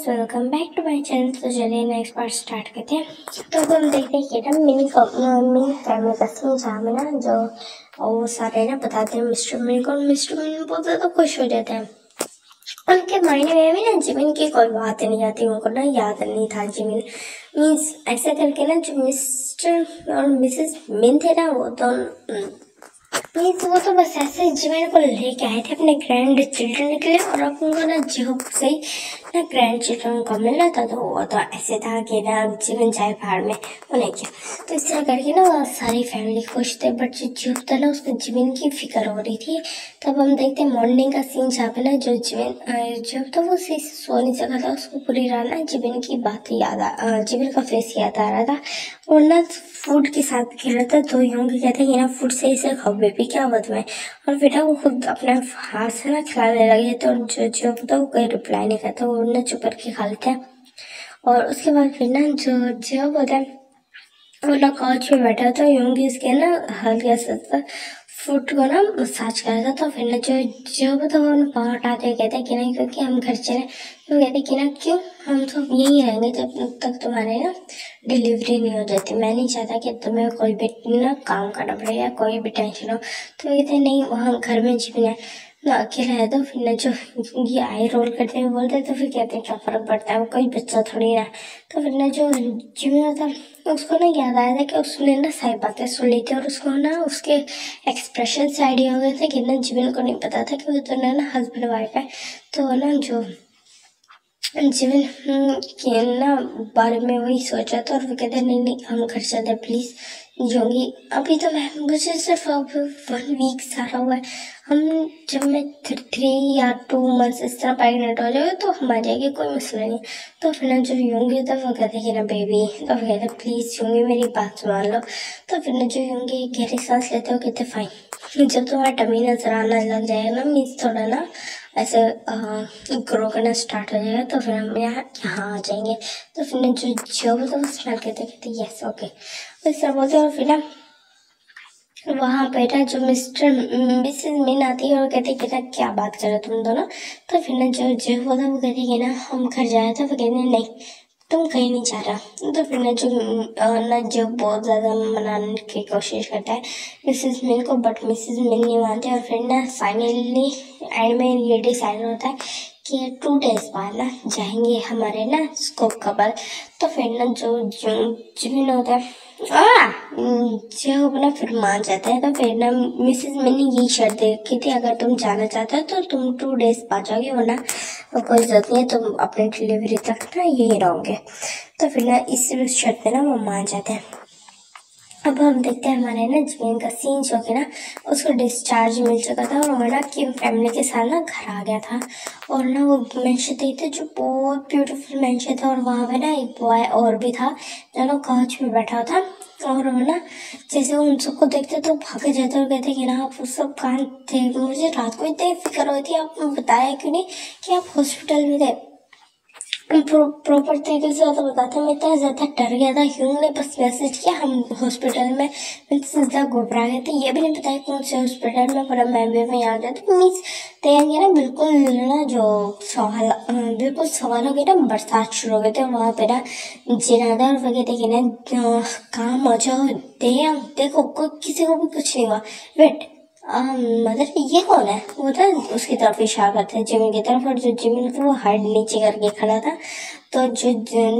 Guys welcome back to my channel तो चलिए next part start करते हैं। तो हम देखते हैं कि ना मिनी मिनी फैमिली का सीन जहाँ में ना, जो वो सारे ना बताते हैं मिस्टर मिनी को। मिस्टर मिनी बहुत ज़्यादा खुश हो जाते हैं। उनके मायने में भी ना जिमिन की कोई बात नहीं आती, उनको ना याद नहीं था जिमिन मीन्स ऐसे करके ना जो मिस्टर और मिसेस मिन थे ना, वो तो मीन्स वो तो बस ऐसे जीवन को लेके आए थे अपने ग्रैंड चिल्ड्रन के लिए और उनको ना जॉब से ना ग्रैंड चिल्ड्रन को मिलना था तो वो तो ऐसे था कि ना जीवन जाए पहाड़ में उन्हें क्या। तो इस तरह करके ना सारी फैमिली खुश थे बट जो जॉब था ना उसमें जीवन की फ़िक्र हो रही थी। तब हम देखते मॉर्निंग का सीन जहाँ पे ना जो जीवन जब तो वो सो नहीं सका था, उसको पूरी रात ना जीवन की बात याद आ, जीवन का फेस याद आ रहा था। और ना फ़ूड के साथ खेल रहा था तो यूँ भी कहते हैं कि ना फ़ूड से इसे खाओ बेबी क्या हुआ और बेटा वो खुद अपने हाथ से ना खिलाने लगे तो जो जो होता वो कोई रिप्लाई नहीं करता, वो ना चुप करके खा लेते हैं। और उसके बाद फिर ना जो जो होता है, वो ना काउच में बैठा होता यूँ भी उसके ना हल्का सा फुट को ना मसाज कर था तो फिर ना जो जो बताओ वो पाँव हटाते हुए कहते कि नहीं, क्योंकि हम घर चले। तो कहते कि ना, क्यों? हम तो यहीं रहेंगे जब तक तुम्हारे ना डिलीवरी नहीं हो जाती। मैं नहीं चाहता कि तुम्हें कोई भी ना काम करना पड़े या कोई भी टेंशन हो। तो कहते नहीं, वहाँ घर में जीवन ना अकेला है तो फिर ना जो ये आई रोल करते हैं बोलते तो फिर कहते हैं क्या फ़र्क पड़ता है कोई बच्चा थोड़ी ना तो फिर ना जो जिम्मे था उसको ना याद आया था कि उसने ना सही बातें सुन ली थी और उसको ना उसके एक्सप्रेशन से आइडिया हो गया था कि ना जीवन को नहीं पता था कि वो तो ना हस्बैंड वाइफ है। तो ना जो जीवन के ना बारे में वही सोचा था और वो कहते नहीं नहीं, हम घर चलते प्लीज़ जोगी, अभी तो मैं, मुझे सिर्फ़ अब वन वीक सारा हुआ है। हम जब मैं थ्री या टू मंथ्स इस तरह प्रेगनेंट हो जाए तो हम आ जाएँगे, कोई मसला नहीं। तो फिर ना जो यूँगी तो वो कहते कि ना बेबी तो वो कहते प्लीज़ यूँगी मेरी बात मान लो। तो फिर ना जो यूँगी गहरी सांस लेते हो कहते फाइन जब तुम्हारा टमी नज़र आना लग जाएगा ना मीन्स थोड़ा ना ऐसे ग्रो करना स्टार्ट हो जाएगा तो फिर हम यहाँ यहाँ आ जाएँगे। तो फिर जो जो वो स्मेल कहते कहते यस ओके और फिर ना वहाँ बेटा जो मिस्टर, मिसेस मीन आती है और कहती कि ना क्या बात कर रहे हो तुम दोनों? तो फिर ना जो जो बोला वो कहती कि ना, हम घर जा रहे थे। वो कहते, नहीं, तुम कहीं नहीं जा रहा। तो फिर ना जो ना जो बहुत ज़्यादा मनाने की कोशिश करता है मिसेस मिल को बट मिसेस मिल नहीं मानते और फिर ना फाइनली एंड में ये डिसाइड होता है कि टू डेज़ बाद ना जाएँगे हमारे ना स्कोप कबल तो फिर ना जो जो जिमिन होता है जो अपना फिर मान जाता है तो फिर ना मिसेज मैंने यही शर्त देखी थी, अगर तुम जाना चाहते हो तो तुम टू डेज़ पा जाओगे, वरना तो कोई ज़रूरत नहीं है, तुम अपने डिलीवरी तक ना यही रहोगे। तो फिर ना इस शर्त पे ना वो मान जाते हैं। अब हम देखते हैं हमारे ना ज़मीन का सीन जो है ना उसको डिस्चार्ज मिल चुका था और वो ना की फैमिली के साथ ना घर आ गया था। और ना वो मैंशन थे जो बहुत ब्यूटीफुल मैंशन था और वहाँ पे ना एक बॉय और भी था जो ना काउच में बैठा था। और वो ना जैसे उन सबको देखते तो भागे जाते और कहते कि ना आप उस सब कहाँ थे मुझे रात को इतनी फ़िक्र हुई थी आप बताया क्यों नहीं कि आप हॉस्पिटल में थे प्रॉपर तरीके से तो बताते मैं इतना ज़्यादा डर गया था ह्यूम ने बस मैसेज किया, हम हॉस्पिटल में ज़्यादा घबरा गए थे ये भी नहीं बताया कौन से हॉस्पिटल में, पर मैं भी में आ गया था मीन्स तैयार ना, बिल्कुल ना जो सवाल बिल्कुल सवाल हो की ना, बरसात शुरू हो गए थे। वहाँ पे ना जिनादा और वगैरह के ना काम हो जाओ देखो, कोई किसी को भी कुछ नहीं हुआ। वेट मदर ये कौन है? वो था उसकी तरफ़ इशारा करते हैं जिमिन की तरफ़, और जो जिमिन था वो हेड नीचे करके खड़ा था। तो जो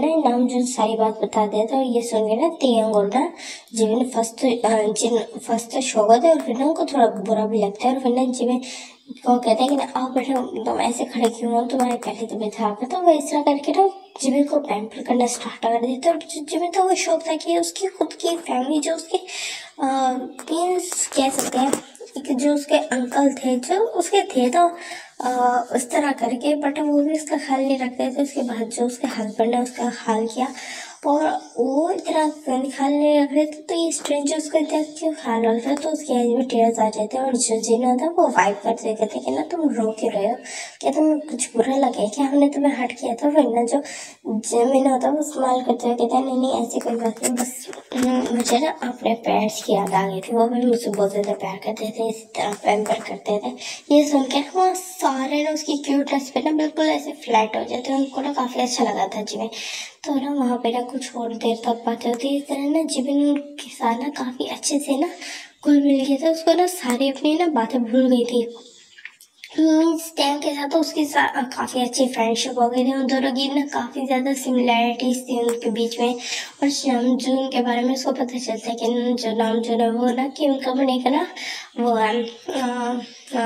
ने नाम जो सारी बात बता दिया था ये सुन के ना तियंग और ना Jimin first Jin first show गए थे और फिर ना उनको थोड़ा बुरा भी लगता है, और फिर ना जिमिन को कहते हैं कि ना आओ बैठे तुम ऐसे खड़े क्यों हो? तुम्हारे पहले तबीयत खराब है तो वो इस तरह करके ना जिमिन को पैम्पर करना स्टार्ट कर देते और जिमी तो वो शौक था कि उसकी खुद की फैमिली जो उसके मीन्स कह सकते हैं जो उसके अंकल थे, जो उसके थे तो उस तरह करके बट वो भी उसका ख्याल नहीं रखते थे। उसके बाद जो उसके हस्बैंड है उसका ख्याल किया और वो इतना खाने लग रहे थे तो ये स्ट्रेंजर उसको देख के खा रहा था तो उसके आईज में टेयर्स आ जाते और जो जीना था वो वाइप करते कहते कि ना तुम रो क्यों रहे हो? क्या तुम कुछ बुरा लगे? क्या हमने तुम्हें हट किया? था फिर ना जो ज़मीन होता वो स्माइल करते हुए कहता नहीं नहीं ऐसी कोई बात नहीं बस हम्म, मुझे ना अपने पेरेंट्स की याद आ गई थी वो भी मुझसे बहुत ज़्यादा प्यार करते थे इसी तरह पैम्पर करते थे। ये सुन के वहाँ सारे ना उसकी क्यूटनेस पे ना बिल्कुल ऐसे फ्लैट हो जाते उनको ना काफ़ी अच्छा लगा था जिमें तो ना वहाँ पे ना कुछ और देर तक बात होती इस तरह ना जीवन के साथ ना काफ़ी अच्छे से ना घुल मिल गया था। उसको ना सारी अपनी ना बातें भूल गई थी। मीन्स टाइम के साथ उसके साथ काफ़ी अच्छी फ्रेंडशिप हो गई थी उन दोनों की। ना काफ़ी ज़्यादा सिमिलैरिटीज़ थी उनके बीच में। और शाम नामजून के बारे में उसको पता चलता है कि जो नामजून है वो ना कि उनका बने का ना वो है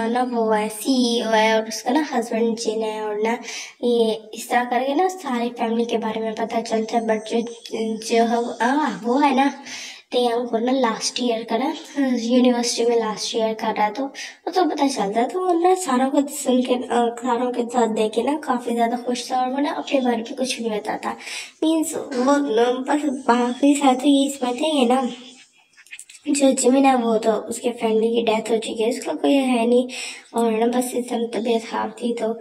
ना वो है सी है और उसका ना हस्बैंड जिन है और ना ये इस तरह करके ना सारी फैमिली के बारे में पता चलता है। बट जो जो, है, वो है ना टेंग को ना लास्ट ईयर का ना यूनिवर्सिटी में लास्ट ईयर कर तो तो पता चलता तो ना सारों को सुन के सारों के साथ देख के ना काफ़ी ज़्यादा खुश था और वो ना अपने बारे में कुछ नहीं बताता। मीन्स वो, बस बाकी साथ ही इस बात है, ये ना जो ज़मीन है वो तो उसके फैमिली की डेथ हो चुकी है, उसका कोई है नहीं। और ना बस इस समय तबीयत खराब थी तो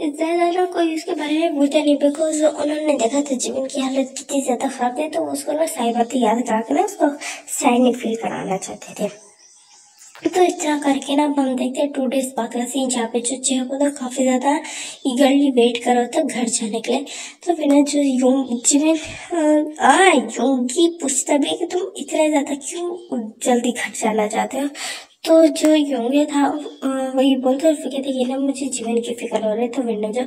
ज़्यादा कोई उसके बारे में पूछा नहीं बिकॉज़ उन्होंने देखा था ज़मीन की हालत कितनी ज़्यादा ख़राब थी तो उसको ना सारी बातें याद करा के ना उसको सैड नहीं फील कराना चाहते थे। तो इस तरह करके ना अब हम देखते हैं टू डेज़ सीन जहाँ पे जो चेहरा को तो काफ़ी ज़्यादा ईगरली वेट कर रहा था घर जाने के लिए। तो फिर ना जो यूँ जिन्हें आ योंगी पूछता भी कि तुम इतना ज़्यादा क्यों जल्दी घर जाना चाहते हो? तो जो योंगे था वही बोलते और फिर कहते कि ना मुझे जीवन की फ़िक्र हो रही तो वरना जो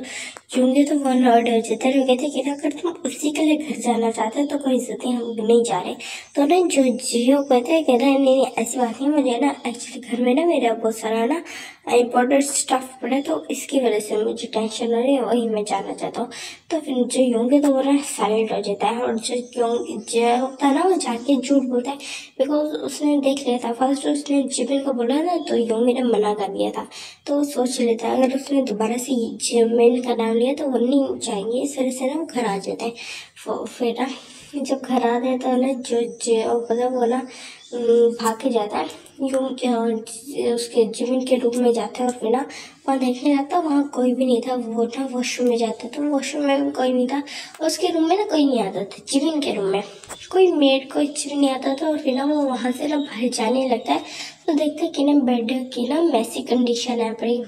योंगे तो वन हर्ड हो जाते हैं कहते कि ना अगर तुम उसी के लिए घर जाना चाहते हो तो कोई इज़्ज़त नहीं हम नहीं जा रहे तो ना जो जियो कहते हैं कहते हैं नहीं ऐसी बात नहीं मुझे ना एक्चुअली घर में ना मेरा बहुत सारा ना इम्पोर्टेंट स्टफ़ पड़े तो इसकी वजह से मुझे टेंशन हो रही है वही मैं जाना चाहता हूँ तो फिर जो योंगे तो ना साइलेंट हो जाता है और जो योंग जो होता है ना वो जाके झूठ बोलता है बिकॉज़ उसने देख लिया था फ़र्स्ट उसने जिबिन को बोला ना तो योंगे मैंने मना कर दिया था। तो सोच लेता है, अगर उसने दोबारा से जिमिन का नाम लिया तो वो नहीं जाएँगे, इस वजह से ना वो घर आ जाते हैं। फिर ना जब घर आ हैं तो ना जो जो मतलब वो ना भाग के जाता है। यूँ उसके ज़मीन के रूम में जाता है और फिर ना वहाँ देखने लगता वहाँ कोई भी नहीं था। वो ना वॉशरूम में जाता तो वॉशरूम में भी कोई नहीं था। उसके रूम में ना कोई नहीं आता था, ज़मीन के रूम में। कोई मेड, कोई चीज़ नहीं आता था और फिर ना वो वहाँ से ना बाहर जाने लगता है। तो देखते कि ना बेड की ना मैसी कंडीशन है बड़ी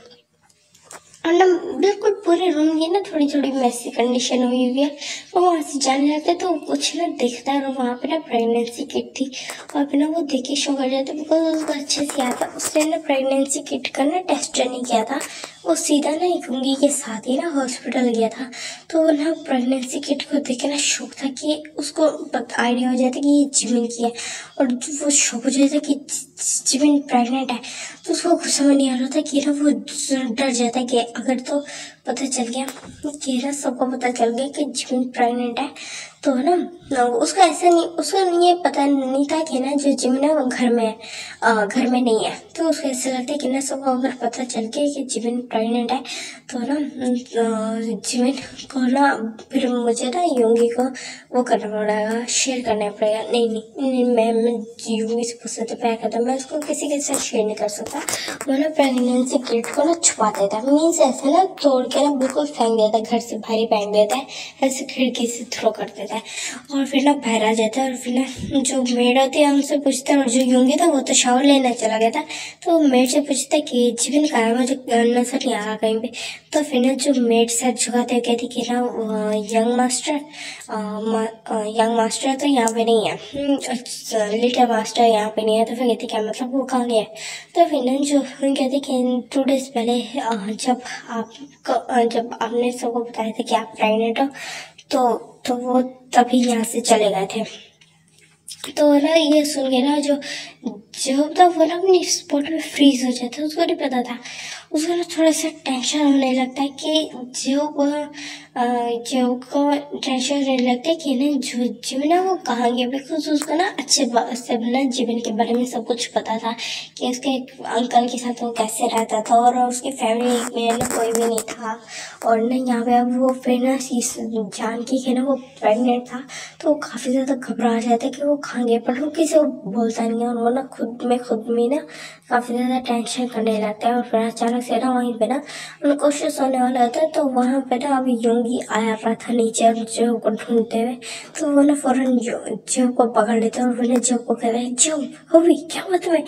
ना बिल्कुल पूरे रूम की ना थोड़ी थोड़ी मैसी कंडीशन हुई हुई है। वो वहाँ से जाने लगते तो कुछ ना दिखता है और वहाँ पे ना प्रेगनेंसी किट थी। और फिर ना वो देखे शो कर जाते बिकॉज़ उसको अच्छे से आता उसने ना प्रेगनेंसी किट का ना टेस्ट नहीं किया था। वो सीधा ना एक उंगी के साथ ही ना हॉस्पिटल गया था। तो ना प्रेगनेंसी किट को देख के ना शौक था कि उसको आइडिया हो जाता कि ये जिमिन की है। और वो शौक हो जाता कि जिमिन प्रेग्नेंट है। तो उसको कुछ समझ नहीं आ रहा था कि ना वो डर जाता कि अगर तो पता चल गया कि ना सबको पता चल गया कि जिमिन प्रेग्नेंट है। तो है ना उसका ऐसा नहीं उसको ये पता नहीं था कि ना जो जिमिन है वो घर में है घर में नहीं है। तो उसको ऐसा लगता है कि ना सबको अगर पता चल के कि जिमिन प्रेग्नेंट है तो ना जिमिन को ना फिर मुझे ना योगी को वो करना पड़ेगा शेयर करना पड़ेगा। नहीं नहीं, नहीं मैं मैं योगी से पूछ सकते पैक करता मैं उसको किसी के साथ शेयर नहीं कर सकता। वो ना प्रेगनेंसी किट को ना छुपा देता मीन्स ऐसा ना तोड़ के ना बिल्कुल फेंक देता घर से भारी फेंक देता है ऐसे खिड़की से थ्रो कर देता है और फिर बाहर आ जाता है और फिर जो मेड होती है, हमसे पूछता है, और जो योगी था, वो तो शावर लेने चला गया था। तो मेड से पूछता है कि जीवन कहा है? मुझे नज़र नहीं आ रहा कहीं पे। तो फिर जो मेड सर झुकाते हुए कहती कि ना यंग मास्टर यंग मास्टर तो यहाँ पे नहीं है। लिटिल मास्टर यहाँ पे नहीं है। तो फिर कहती क्या मतलब वो कहाँ गया तो फिर जो कहती कि टू डेज़ पहले जब आप जब आपने सबको बताया था कि आप प्रेगनेंट हो तो तो वो तभी यहाँ से चले गए थे। तो ना, ये सुन के ना जो जब तक वो ना अपनी स्पॉट में फ्रीज हो जाता, उसको नहीं पता था। उसको ना थोड़ा सा टेंशन होने लगता है कि जो जो को टेंशन होने लगता है कि ना जो जीवन ना वो कहाँ गया। बिकॉज़ उसको ना अच्छे से ना जीवन के बारे में सब कुछ पता था कि उसके अंकल के साथ वो कैसे रहता था और उसकी फैमिली में ना कोई भी नहीं था। और ना यहाँ पे अब वो फिर ना जान की ना वो प्रेगनेंट था तो काफ़ी ज़्यादा घबरा जाता है कि वो कहाँ गया। पर वो किसी को बोलता नहीं है और वो ना खुद में खुद में ना काफ़ी ज़्यादा टेंशन करने लगता है और फिर अचानक से ना वहीं पे ना उनको कुछ होने वाला है तो वहाँ पे ना अभी योगी आया रहा था नीचे जो को ढूंढते हुए। तो वो ना फ़ौरन जो को पकड़ लेते और वो जो को कहते हैं जो हो भी क्या हुआ तुम्हें?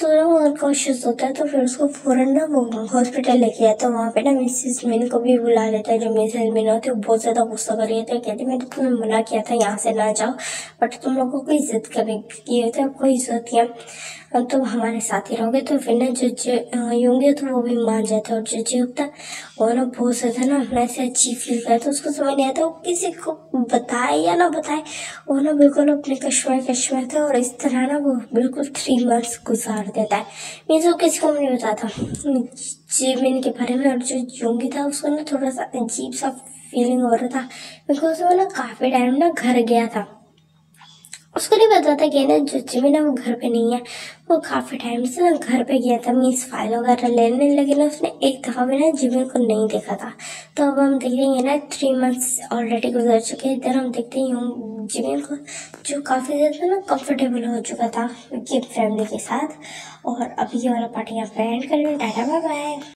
तो ना वो अनकॉन्शियस होता है तो फिर उसको फ़ौरन ना वो हॉस्पिटल लेके आते वहाँ पे ना मिसिस मिन को भी बुला लेता है, जो मिसिस मिन होती है बहुत ज़्यादा गुस्सा कर रही है, कहती मैंने तुम्हें मना किया था, यहाँ से ना जाओ बट तुम लोगों को इज़्ज़त करने की होती है कोई इज़्ज़त है। अब तो हमारे साथ ही रहोगे। तो फिर ना जो होंगे तो वो भी मान जाता और जो जो होता वो ना बहुत ज़्यादा ना अपना ऐसे अच्छी फील करता है उसको समझ नहीं आता। वो किसी को बताए या ना बताए, वो ना बिल्कुल अपने कश्मीर कश्मीर था और इस तरह ना वो बिल्कुल थ्री मंथ्स गुजार देता है। मीन्स वो किसी को नहीं बताता। जिमिन के बारे में और जो योंगी था, उसको ना थोड़ा सा अजीब सा फीलिंग हो रहा था। बिकॉज़ वो ना काफ़ी टाइम ना घर गया था। उसको नहीं पता था कि ना, जो जिमी ना वो घर पे नहीं है। वो काफ़ी टाइम से ना घर पे गया था मीन्स फ़ाइल वगैरह लेने लगे ना, उसने एक दफ़ा भी ना जिमी को नहीं देखा था। तो अब हम देख रहे हैं ना थ्री मंथ्स ऑलरेडी गुजर चुके हैं। इधर हम देखते हैं जिमी को, जो काफ़ी ज़्यादा ना कंफर्टेबल हो चुका था फैमिली के साथ। और अभी ये वाला पार्टी यहाँ पे एंड करें टाटा बाय